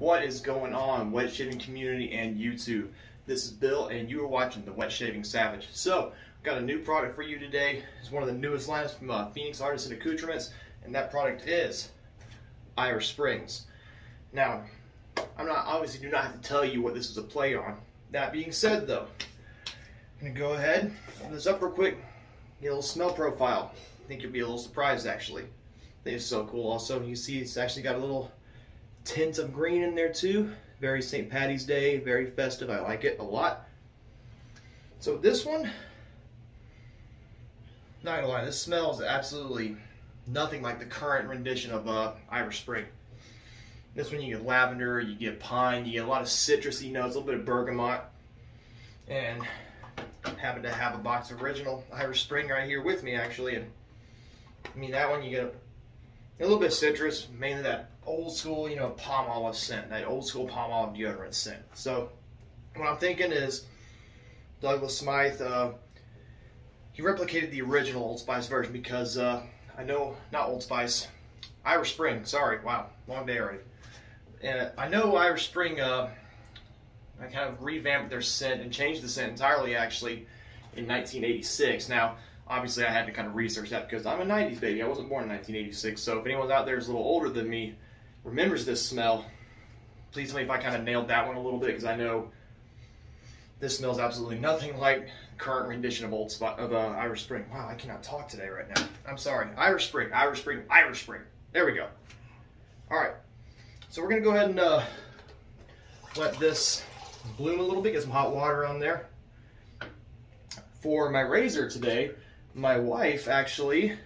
What is going on, wet shaving community and YouTube? This is Bill, and you are watching the Wet Shaving Savage. So, I've got a new product for you today. It's one of the newest lines from uh, Phoenix Artisan Accoutrements, and that product is Irish Springs. Now, I'm not obviously do not have to tell you what this is a play on. That being said, though, I'm gonna go ahead, and open this up real quick, get a little smell profile. I think you'll be a little surprised actually. I think it's so cool. Also, you see it's actually got a little tint of green in there too. Very St. Patty's Day, very festive. I like it a lot. So this one, not gonna lie, this smells absolutely nothing like the current rendition of uh, Irish Spring. This one you get lavender, you get pine, you get a lot of citrusy notes, a little bit of bergamot. And happen to have a box of original Irish Spring right here with me actually. And I mean that one you get a, a little bit of citrus, mainly that old school, you know, Palmolive scent, that old school Palmolive deodorant scent. So what I'm thinking is Douglas Smythe, uh, he replicated the original Old Spice version because uh, I know, not Old Spice, Irish Spring, sorry, wow, long day already. And I know Irish Spring, uh, I kind of revamped their scent and changed the scent entirely actually in 1986. Now, obviously I had to kind of research that because I'm a 90s baby. I wasn't born in 1986. So if anyone out there is a little older than me, remembers this smell, please tell me if I kind of nailed that one a little bit because I know this smells absolutely nothing like current rendition of Old Spot of uh, Irish Spring. Wow, I cannot talk today right now. I'm sorry. Irish Spring, Irish Spring, Irish Spring. There we go. All right. So we're gonna go ahead and uh, let this bloom a little bit. Get some hot water on there. For my razor today, my wife actually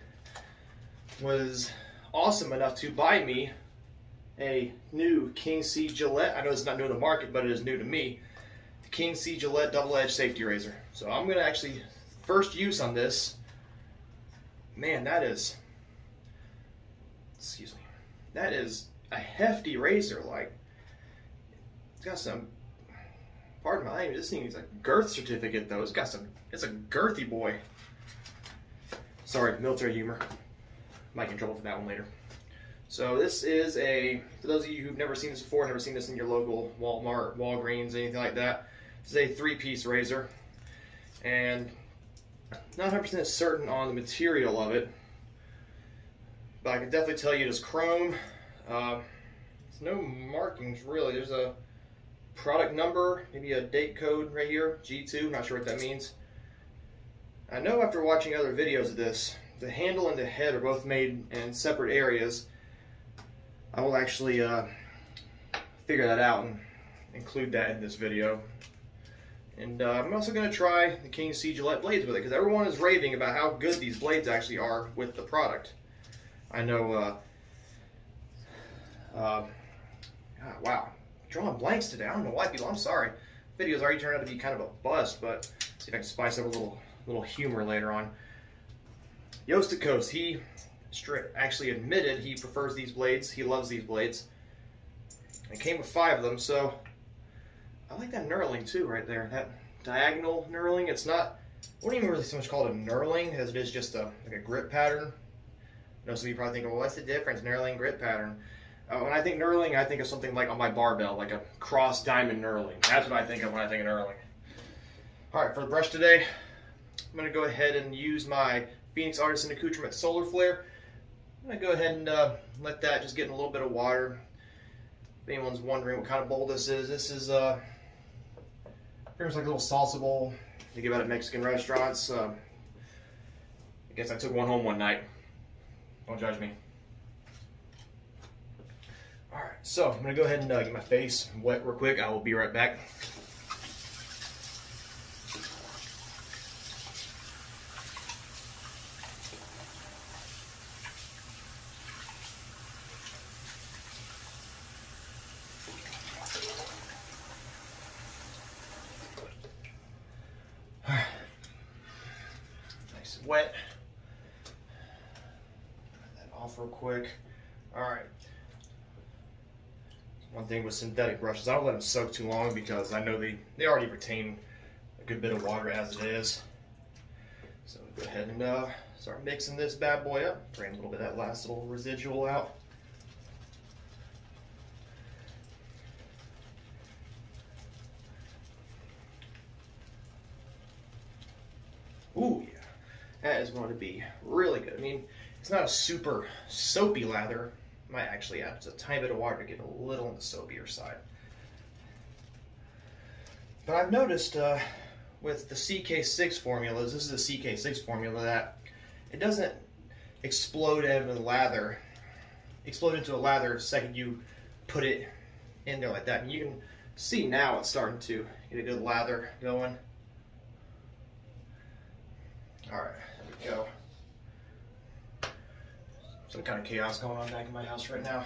was awesome enough to buy me a new King C Gillette. I know it's not new to the market, but it is new to me. The King C Gillette Double Edge Safety Razor. So I'm going to actually, first use on this, man, that is, excuse me, that is a hefty razor. Like, it's got some, pardon my this thing is a girth certificate though. It's got some, it's a girthy boy. Sorry, military humor. Might get in trouble for that one later. So this is a, for those of you who've never seen this before, never seen this in your local Walmart, Walgreens, anything like that, this is a three-piece razor. And not 100% certain on the material of it, but I can definitely tell you it is chrome. Uh, there's no markings really. There's a product number, maybe a date code right here, G2, not sure what that means. I know after watching other videos of this, the handle and the head are both made in separate areas. I will actually uh, figure that out and include that in this video. And uh, I'm also going to try the King C Gillette blades with it because everyone is raving about how good these blades actually are with the product. I know, uh, uh, God, wow, drawing blanks today. I don't know why people, I'm sorry. Videos already turned out to be kind of a bust, but see if I can spice up a little, little humor later on. West Coast, he actually admitted he prefers these blades. He loves these blades. It came with five of them, so I like that knurling too right there. That diagonal knurling. It's not, I wouldn't even really so much call it a knurling as it is just a like a grip pattern. I know some of you probably think, well, what's the difference, knurling, grip pattern? Uh, when I think knurling, I think of something like on my barbell, like a cross diamond knurling. That's what I think of when I think of knurling. All right, for the brush today, I'm gonna go ahead and use my Phoenix Artisan Accoutrement Solar Flare. I'm gonna go ahead and uh, let that just get in a little bit of water. If anyone's wondering what kind of bowl this is, this is uh, pretty much like a little salsa bowl you give out at Mexican restaurants. Uh, I guess I took one home one night. Don't judge me. All right, so I'm gonna go ahead and uh, get my face wet real quick. I will be right back. Wet. That off real quick. All right. One thing with synthetic brushes, I don't let them soak too long because I know they, they already retain a good bit of water as it is. So go ahead and uh, start mixing this bad boy up. Drain a little bit of that last little residual out. Is going to be really good. I mean, it's not a super soapy lather. Might actually add just a tiny bit of water to get a little on the soapier side. But I've noticed uh, with the CK6 formulas, this is a CK6 formula that it doesn't explode into the lather, explode into a lather the second you put it in there like that. And you can see now it's starting to get a good lather going. All right, go. Some kind of chaos going on back in my house right now.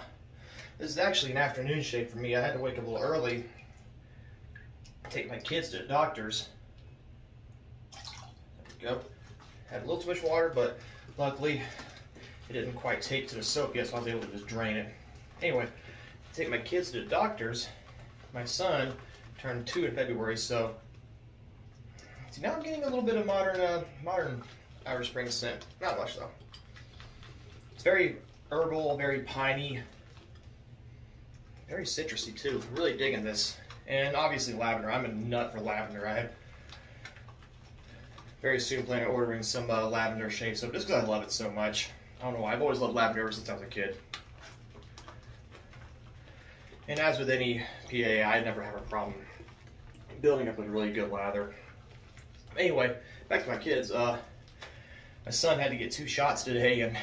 This is actually an afternoon shave for me. I had to wake up a little early, take my kids to the doctor's. There we go. Had a little too much water, but luckily it didn't quite take to the soap yet, so I was able to just drain it. Anyway, take my kids to the doctor's. My son turned two in February, so see now I'm getting a little bit of modern, uh, modern Irish Spring scent. Not much though. It's very herbal, very piney, very citrusy too. Really digging this. And obviously lavender. I'm a nut for lavender. I have very soon plan on ordering some uh, lavender shave soap just because I love it so much. I don't know why. I've always loved lavender ever since I was a kid. And as with any PA, I never have a problem building up a really good lather. Anyway, back to my kids. Uh, my son had to get two shots today, and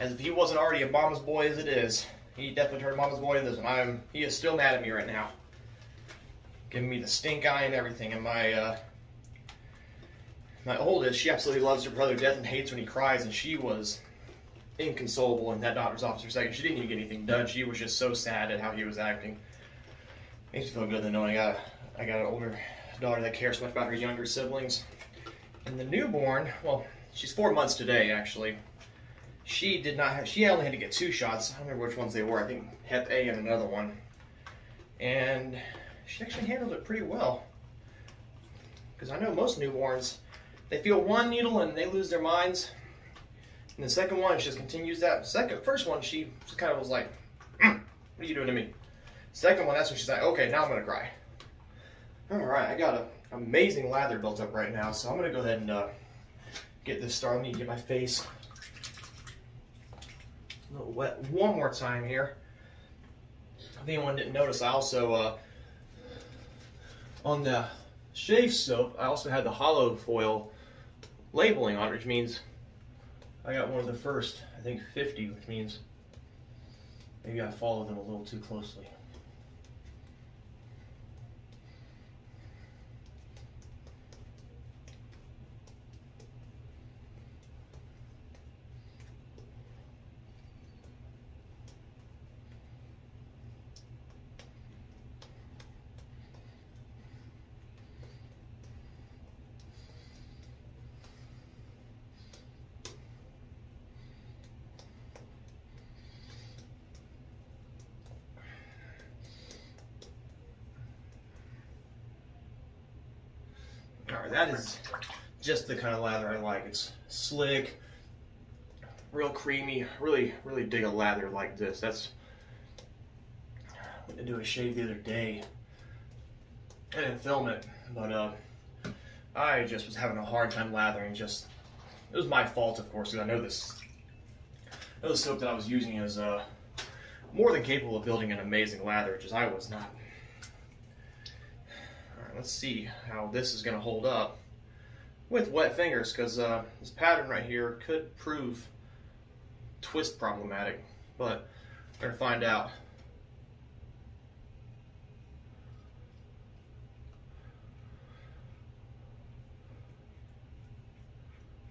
as if he wasn't already a mama's boy as it is, he definitely turned mama's boy in this one. I'm, he is still mad at me right now. Giving me the stink eye and everything. And my, uh, my oldest, she absolutely loves her brother death and hates when he cries, and she was inconsolable in that doctor's office for a second. She didn't even get anything done. She was just so sad at how he was acting. Makes me feel good to knowing I got, I got an older daughter that cares much about her younger siblings. And the newborn, well, she's four months today, actually. She did not have, she only had to get two shots. I don't remember which ones they were. I think Hep A and another one. And she actually handled it pretty well. Because I know most newborns, they feel one needle and they lose their minds. And the second one, she just continues that. Second, first one, she kind of was like, mm, "What are you doing to me?" Second one, that's when she's like, "Okay, now I'm gonna cry." All right, I got an amazing lather built up right now, so I'm gonna go ahead and uh, get this started. Need to get my face a little wet one more time here. If anyone didn't notice, I also uh, on the shave soap, I also had the hollow foil labeling on it, which means I got one of the first, I think 50, which means maybe I followed them a little too closely. All right, that is just the kind of lather I like. It's slick, real creamy. Really, really dig a lather like this. That's I do a shave the other day. I didn't film it, but uh, I just was having a hard time lathering. Just it was my fault, of course, because I know this. I know the soap that I was using is uh, more than capable of building an amazing lather, is I was not All right, let's see how this is going to hold up with wet fingers because uh, this pattern right here could prove twist problematic, but we're going to find out.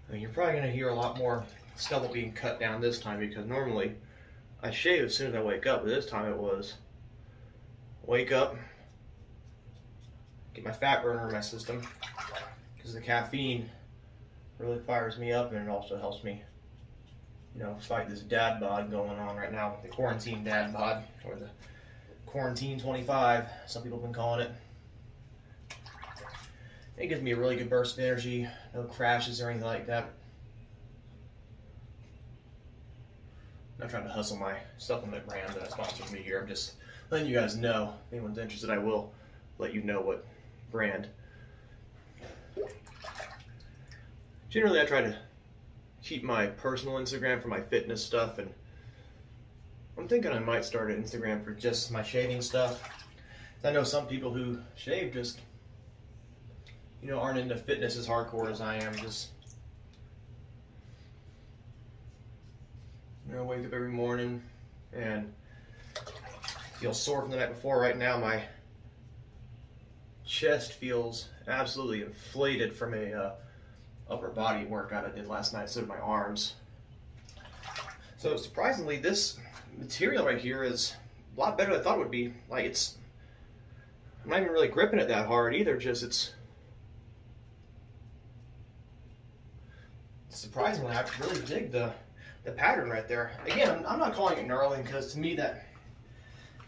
And you're probably going to hear a lot more stubble being cut down this time because normally I shave as soon as I wake up, but this time it was wake up, get my fat burner in my system because the caffeine really fires me up and it also helps me, you know, fight this dad bod going on right now, the quarantine dad bod or the quarantine 25, some people have been calling it. It gives me a really good burst of energy, no crashes or anything like that. I'm not trying to hustle my supplement brand that sponsors me here. I'm just letting you guys know. If anyone's interested, I will let you know what brand. Generally I try to keep my personal Instagram for my fitness stuff and I'm thinking I might start an Instagram for just my shaving stuff. I know some people who shave just you know aren't into fitness as hardcore as I am just you know wake up every morning and feel sore from the night before right now my chest feels absolutely inflated from a uh, upper body workout I did last night, so did my arms. So surprisingly, this material right here is a lot better than I thought it would be. Like it's, I'm not even really gripping it that hard either, just it's, surprisingly, I really dig the, the pattern right there. Again, I'm, not calling it knurling because to me that,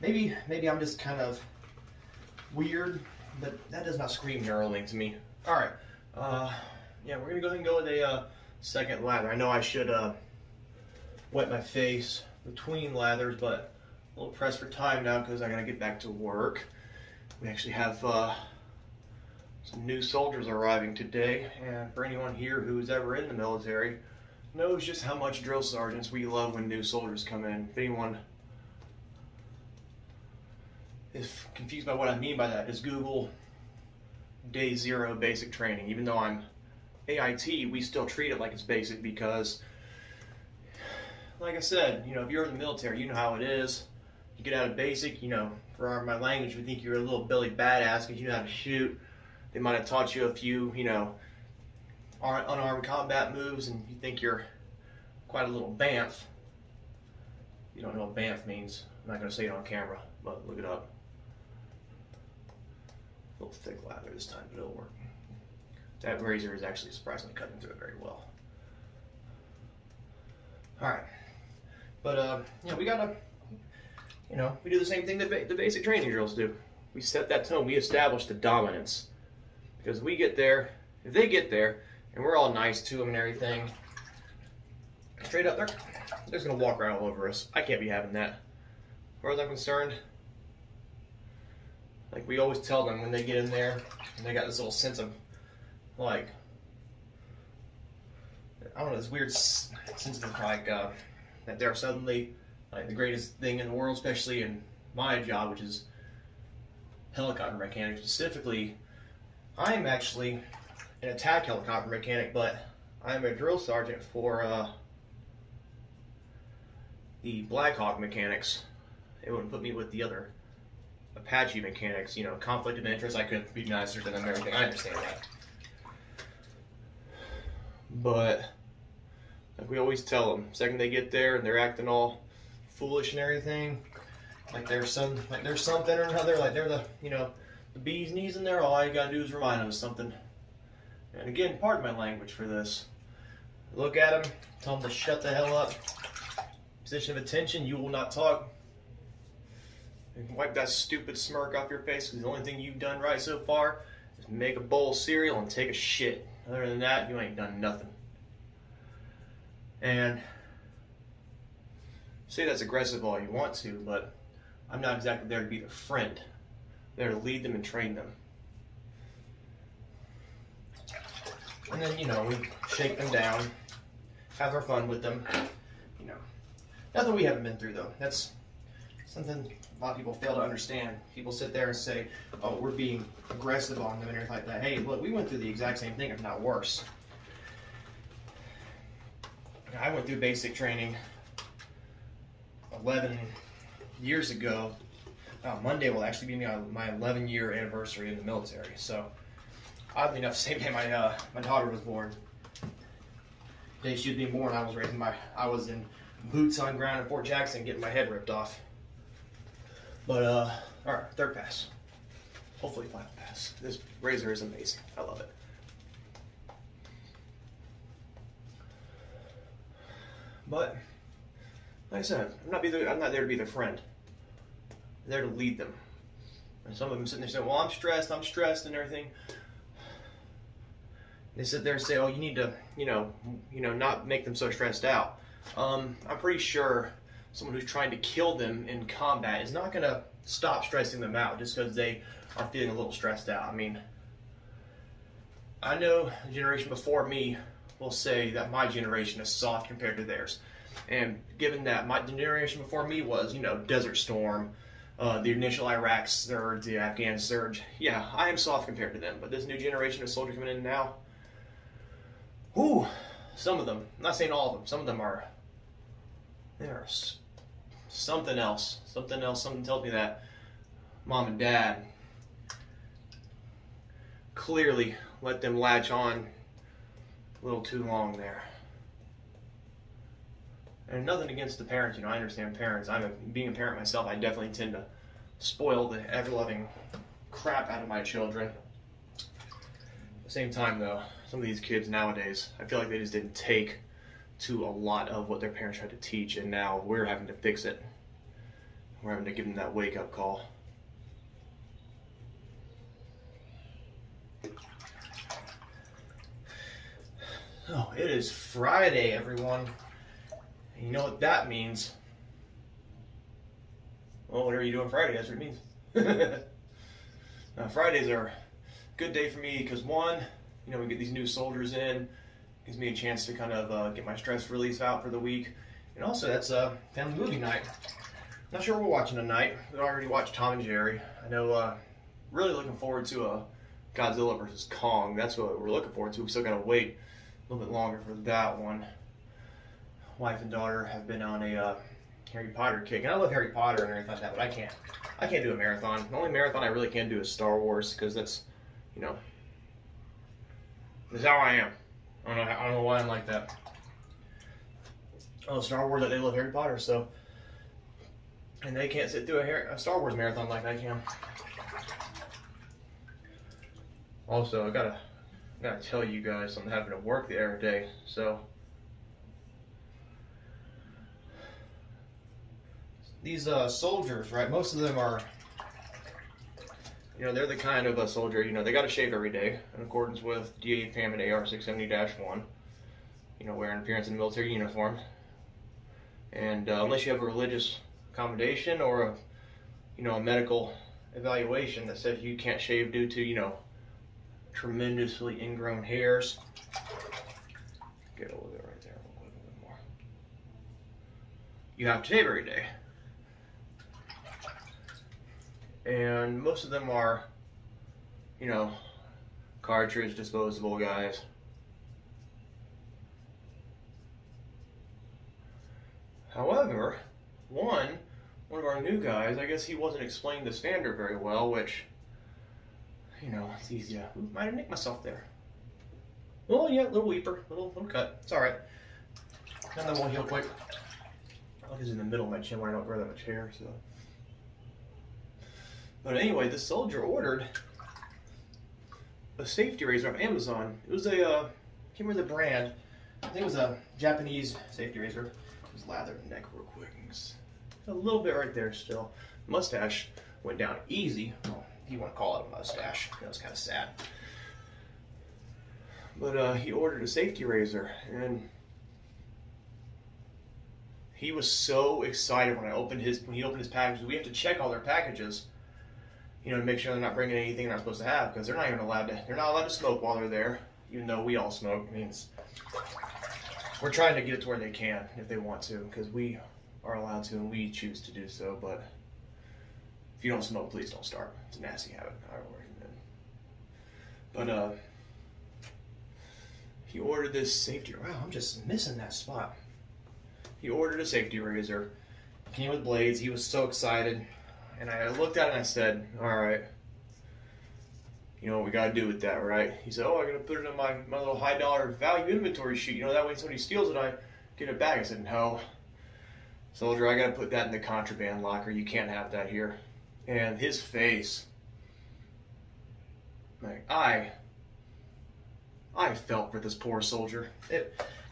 maybe, maybe I'm just kind of weird but that does not scream knurling to me. All right, uh, yeah, we're gonna go ahead and go with a uh, second lather. I know I should uh, wet my face between lathers, but a little pressed for time now because I gotta get back to work. We actually have uh, some new soldiers arriving today, and for anyone here who's ever in the military, knows just how much drill sergeants we love when new soldiers come in. If anyone is confused by what I mean by that, just Google day zero basic training. Even though I'm AIT, we still treat it like it's basic because, like I said, you know, if you're in the military, you know how it is. You get out of basic, you know, for our, my language, we think you're a little Billy badass because you know how to shoot. They might have taught you a few, you know, unarmed combat moves, and you think you're quite a little bamf. You don't know what bamf means. I'm not going to say it on camera, but look it up A little thick lather this time, but it'll work. That razor is actually surprisingly cutting through it very well. All right, but uh, yeah, we gotta, you know, we do the same thing that ba the basic training drills do. We set that tone. We establish the dominance because we get there. If they get there, and we're all nice to them and everything, straight up, they're they're just gonna walk right all over us. I can't be having that. As far as I'm concerned, like we always tell them when they get in there and they got this little sense of like I don't know this weird sense of like uh, that they're suddenly like the greatest thing in the world, especially in my job, which is helicopter mechanic. Specifically, I'm actually an attack helicopter mechanic, but I'm a drill sergeant for uh, the Black Hawk mechanics. It wouldn't put me with the other Apache mechanics, you know, conflict of interest. I couldn't be nicer to them, everything. I understand that. But like we always tell them, second they get there and they're acting all foolish and everything, like there's some, like there's something or another, like they're the, you know, the bee's knees in there. All you gotta do is remind them of something. And again, pardon my language for this. Look at them, tell them to shut the hell up. Position of attention, you will not talk. And Wipe that stupid smirk off your face because the only thing you've done right so far is make a bowl of cereal and take a shit. Other than that, you ain't done nothing. And say that's aggressive all you want to, but I'm not exactly there to be their friend. I'm there to lead them and train them. And then, you know, we shake them down, have our fun with them. You know, nothing we haven't been through though. That's something lot of people fail to understand. People sit there and say, oh, we're being aggressive on them and everything like that. Hey, look, we went through the exact same thing, if not worse. I went through basic training 11 years ago. Uh, Monday will actually be my 11 year anniversary in the military. So, oddly enough, same day my uh, my daughter was born. day she'd be born, I was raising my I was in boots on ground in Fort Jackson getting my head ripped off. But, uh, all right, third pass. Hopefully final pass. This razor is amazing. I love it. But, like I said, I'm not, be the, I'm not there to be their friend. I'm there to lead them. And some of them sitting there saying, well, I'm stressed, I'm stressed and everything. They sit there and say, oh, you need to, you know, you know, not make them so stressed out. Um, I'm pretty sure someone who's trying to kill them in combat is not going to stop stressing them out just because they are feeling a little stressed out. I mean, I know the generation before me will say that my generation is soft compared to theirs. And given that my generation before me was, you know, Desert Storm, uh, the initial Iraq surge, the Afghan surge, yeah, I am soft compared to them. But this new generation of soldiers coming in now, whoo, some of them, I'm not saying all of them, some of them are, they're something else. Something else, something tells me that mom and dad clearly let them latch on a little too long there. And nothing against the parents, you know, I understand parents. I'm a, being a parent myself, I definitely tend to spoil the ever-loving crap out of my children. At the same time, though, some of these kids nowadays, I feel like they just didn't take to a lot of what their parents tried to teach, and now we're having to fix it. We're having to give them that wake-up call. Oh, it is Friday, everyone. And you know what that means? Well, what are you doing Friday? That's what it means. now, Fridays are a good day for me because one, you know, we get these new soldiers in, gives me a chance to kind of uh, get my stress release out for the week, and also that's a uh, family movie night. Not sure we're watching tonight. We already watched Tom and Jerry. I know. Uh, really looking forward to a Godzilla versus Kong. That's what we're looking forward to. We still gotta wait a little bit longer for that one. Wife and daughter have been on a uh, Harry Potter kick, and I love Harry Potter and everything like that, but I can't. I can't do a marathon. The only marathon I really can do is Star Wars because that's, you know, that's how I am. I don't know. I don't know why I'm like that. Oh, Star Wars! That they love Harry Potter, so and they can't sit through a, Harry, a Star Wars marathon like I can. Also, I gotta gotta tell you guys I'm having to work the other day, so these uh, soldiers, right? Most of them are, you know, they're the kind of a soldier, you know, they got to shave every day in accordance with DA PAM and AR 670-1. You know, wearing appearance in military uniform, and uh, unless you have a religious accommodation or a, you know, a medical evaluation that says you can't shave due to, you know, tremendously ingrown hairs. Get a little bit right there, a little bit more. You have to shave every day. And most of them are, you know, cartridge disposable guys. However, one, one of our new guys, I guess he wasn't explaining the standard very well, which you know, it's easy to, might have nicked myself there. Well, yeah, little weeper, little little cut. It's all right. Then we'll heal quick. I Look, it's in the middle of my chin where I don't grow that much hair, so. But anyway, this soldier ordered a safety razor off Amazon. It was a, uh, can't remember the brand. I think it was a Japanese safety razor. Just lather the neck real quick. A little bit right there still. Mustache went down easy. Well, you want to call it a mustache. That was kind of sad. But uh, he ordered a safety razor, and he was so excited when I opened his when he opened his package. We have to check all their packages, you know, to make sure they're not bringing anything they're not supposed to have because they're not even allowed to. They're not allowed to smoke while they're there, even though we all smoke. It means we're trying to get to where they can if they want to, because we are allowed to and we choose to do so. But if you don't smoke, please don't start. It's a nasty habit. I don't recommend. But uh, he ordered this safety. Wow, I'm just missing that spot. He ordered a safety razor. Came with blades. He was so excited, and I looked at it and I said, "All right." You know what we gotta do with that, right? He said, "Oh, I'm going to put it in my, my little high dollar value inventory sheet. You know that way, somebody steals it, I get it back." I said, "No, soldier, I gotta put that in the contraband locker. You can't have that here." and his face like i i felt for this poor soldier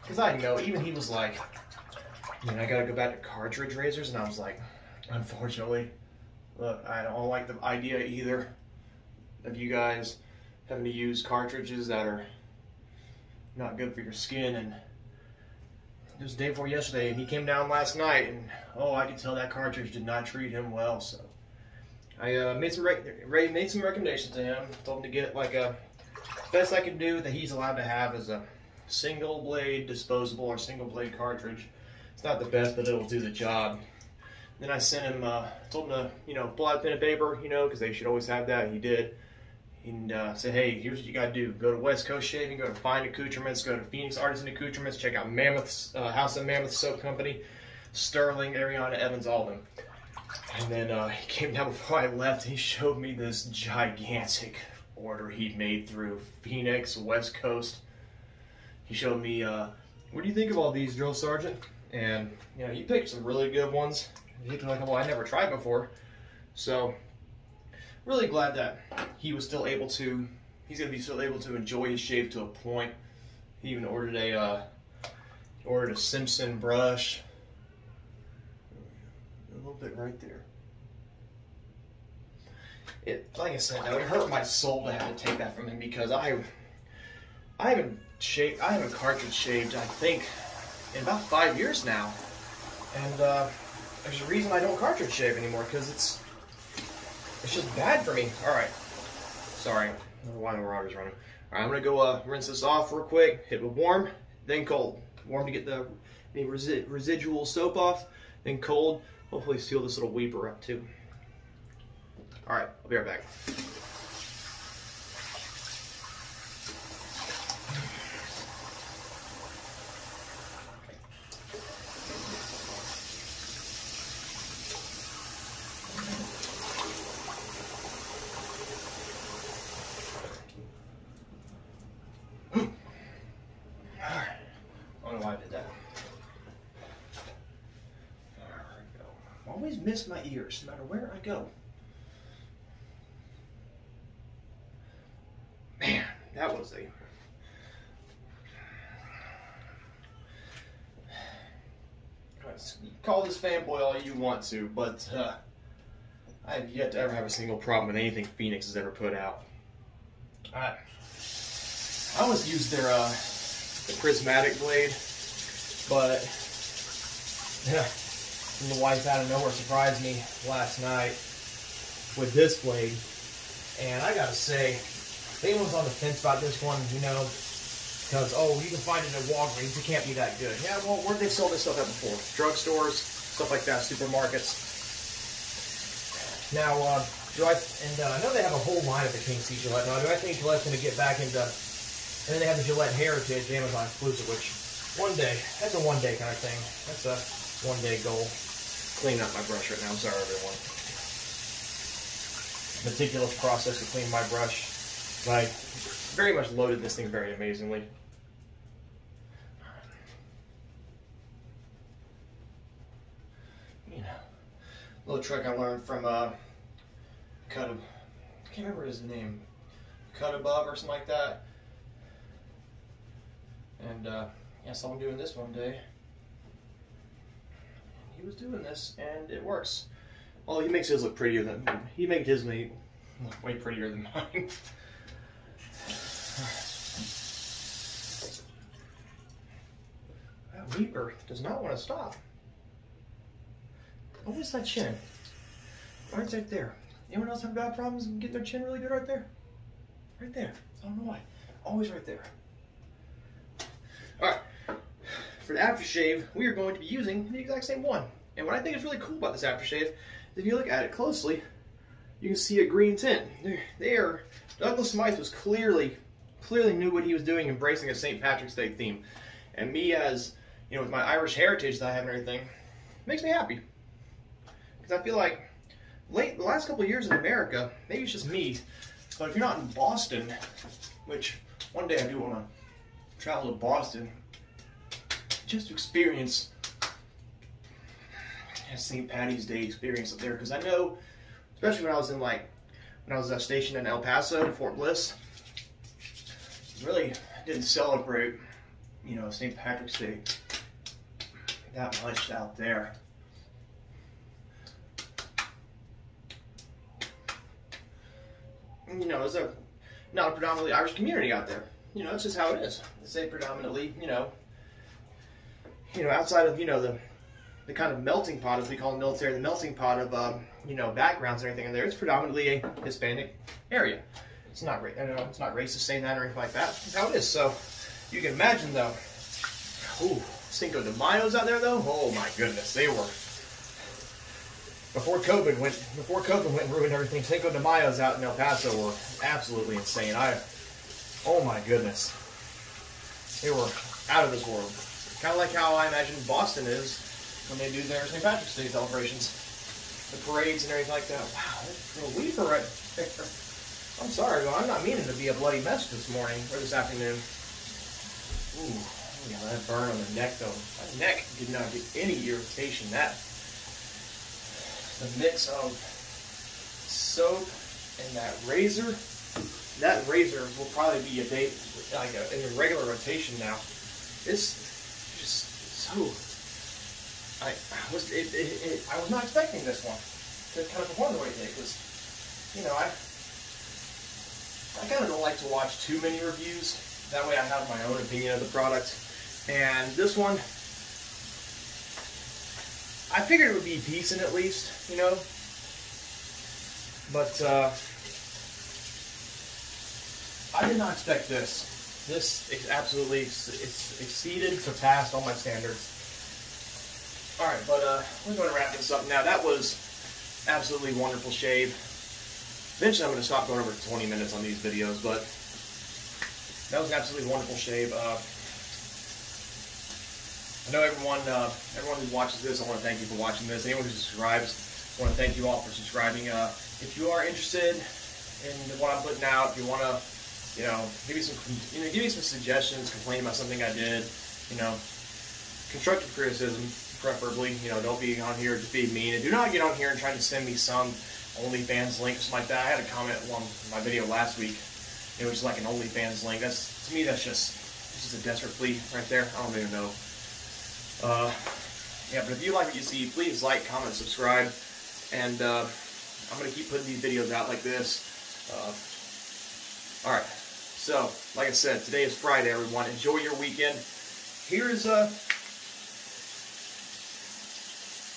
because i know even he was like I mean, I gotta go back to cartridge razors, and I was like, unfortunately, look, I don't like the idea either of you guys having to use cartridges that are not good for your skin. And it was the day before yesterday, and he came down last night, and oh, I could tell that cartridge did not treat him well. So I uh, made some made some recommendations to him. Told him to get like a best I can do that he's allowed to have is a single blade disposable or single blade cartridge. It's not the best, but it'll do the job. Then I sent him, uh, told him to, you know, pull out pen and paper, you know, because they should always have that. He did. And uh, said, hey, here's what you got to do. Go to West Coast Shaving, go to Fine Accoutrements, go to Phoenix Artisan Accoutrements, check out Mammoth's, uh, House of Mammoth Soap Company, Sterling, Ariana, Evans, all of them. And then uh, he came down before I left. He showed me this gigantic order he'd made through Phoenix, West Coast. He showed me, uh, what do you think of all these, Drill Sergeant? And, you know, he picked some really good ones. He like, well, I never tried before. So, really glad that he was still able to, he's going to be still able to enjoy his shave to a point. He even ordered a, uh, ordered a Simpson brush. A little bit right there. It, like I said, it would hurt my soul to have to take that from him because I, I haven't shaved, I haven't cartridge shaved, I think, in about five years now. And, uh, there's a reason I don't cartridge shave anymore, because it's it's just bad for me. All right. Sorry. Why the water's running. All right, I'm going to go uh, rinse this off real quick. Hit with warm, then cold. Warm to get the any resi residual soap off, then cold. Hopefully seal this little weeper up too. All right, I'll be right back. always miss my ears, no matter where I go. Man, that was a... Call this fanboy all you want to, but uh, I have yet to ever have a single problem with anything Phoenix has ever put out. I, I always use their uh, the prismatic blade, but yeah, and the wife out of nowhere surprised me last night with this blade. And I gotta say, if anyone's on the fence about this one, you know, because, oh, you can find it at Walgreens, it can't be that good. Yeah, well, where'd they sell this stuff at before? Drugstores, stuff like that, supermarkets. Now, uh, do I, and uh, I know they have a whole line of the King C Gillette. Now, do I think Gillette's going to get back into, and then they have the Gillette Heritage, Amazon exclusive, which one day, that's a one day kind of thing. That's a one day goal clean up my brush right now. I'm sorry, everyone. Meticulous process to clean my brush. I very much loaded this thing very amazingly. You know, little trick I learned from uh, Cut I can't remember his name. Cut Above or something like that. And uh, yeah, saw him doing this one day he was doing this, and it works. Well, he makes his look prettier than he makes his look way prettier than mine. that Weeper does not want to stop. Oh, what is that chin? Right, right there. Anyone else have bad problems getting their chin really good right there? Right there. I don't know why. Always right there. All right for the aftershave, we are going to be using the exact same one. And what I think is really cool about this aftershave is if you look at it closely, you can see a green tint. There, Douglas Smythe was clearly, clearly knew what he was doing, embracing a St. Patrick's Day theme. And me as, you know, with my Irish heritage that I have and everything, makes me happy. Because I feel like late, the last couple years in America, maybe it's just me, but if you're not in Boston, which one day I do want to travel to Boston, just experience a St. Patty's Day experience up there because I know, especially when I was in like when I was uh, stationed in El Paso, Fort Bliss, really didn't celebrate, you know, St. Patrick's Day that much out there. You know, there's a not a predominantly Irish community out there. You know, it's just how it is. They say predominantly, you know, you know, outside of, you know, the the kind of melting pot, as we call the military, the melting pot of, um, you know, backgrounds and everything in there, it's predominantly a Hispanic area. It's not, I know, it's not racist saying that or anything like that. It's how it is. So, You can imagine though. Ooh, Cinco de Mayo's out there though. Oh my goodness, they were. Before COVID went, before COVID went and ruined everything, Cinco de Mayo's out in El Paso were absolutely insane. I, oh my goodness, they were out of this world. Kind of like how I imagine Boston is when they do their St. Patrick's Day celebrations, the parades and everything like that. Wow, that's a weaver right there. I'm sorry, I'm not meaning to be a bloody mess this morning or this afternoon. Ooh, yeah, that burn on the neck though. My neck did not get any irritation. That the mix of soap and that razor. That razor will probably be a day like a, in a regular rotation now. It's I, I was it, it, it, I was not expecting this one to kind of perform the way it did because you know I I kind of don't like to watch too many reviews. That way I have my own opinion of the product. And this one, I figured it would be decent at least, you know. But uh, I did not expect this. This is absolutely it's exceeded, surpassed all my standards. All right, but uh, we're going to wrap this up now. That was absolutely wonderful shave. Eventually, I'm going to stop going over 20 minutes on these videos, but that was an absolutely wonderful shave. Uh, I know everyone, uh, everyone who watches this, I want to thank you for watching this. Anyone who subscribes, I want to thank you all for subscribing. Uh, if you are interested in what I'm putting out, if you want to, you know, give me some, you know, give me some suggestions, complain about something I did, you know, constructive criticism, preferably. You know, don't be on here just be mean, and do not get on here and try to send me some OnlyFans link, something like that. I had a comment on my video last week. It was like an OnlyFans link. That's to me, that's just just a desperate plea right there. I don't even know. Uh, yeah, but if you like what you see, please like, comment, subscribe, and uh, I'm gonna keep putting these videos out like this. Uh, all right. So, like I said, today is Friday, everyone. Enjoy your weekend. Here's a.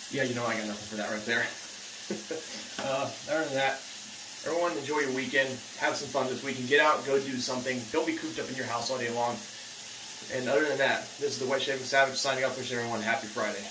yeah, you know I got nothing for that right there. uh, other than that, everyone enjoy your weekend. Have some fun this weekend. Get out, go do something. Don't be cooped up in your house all day long. And other than that, this is the Wet Shaving Savage signing off. Wishing everyone happy Friday.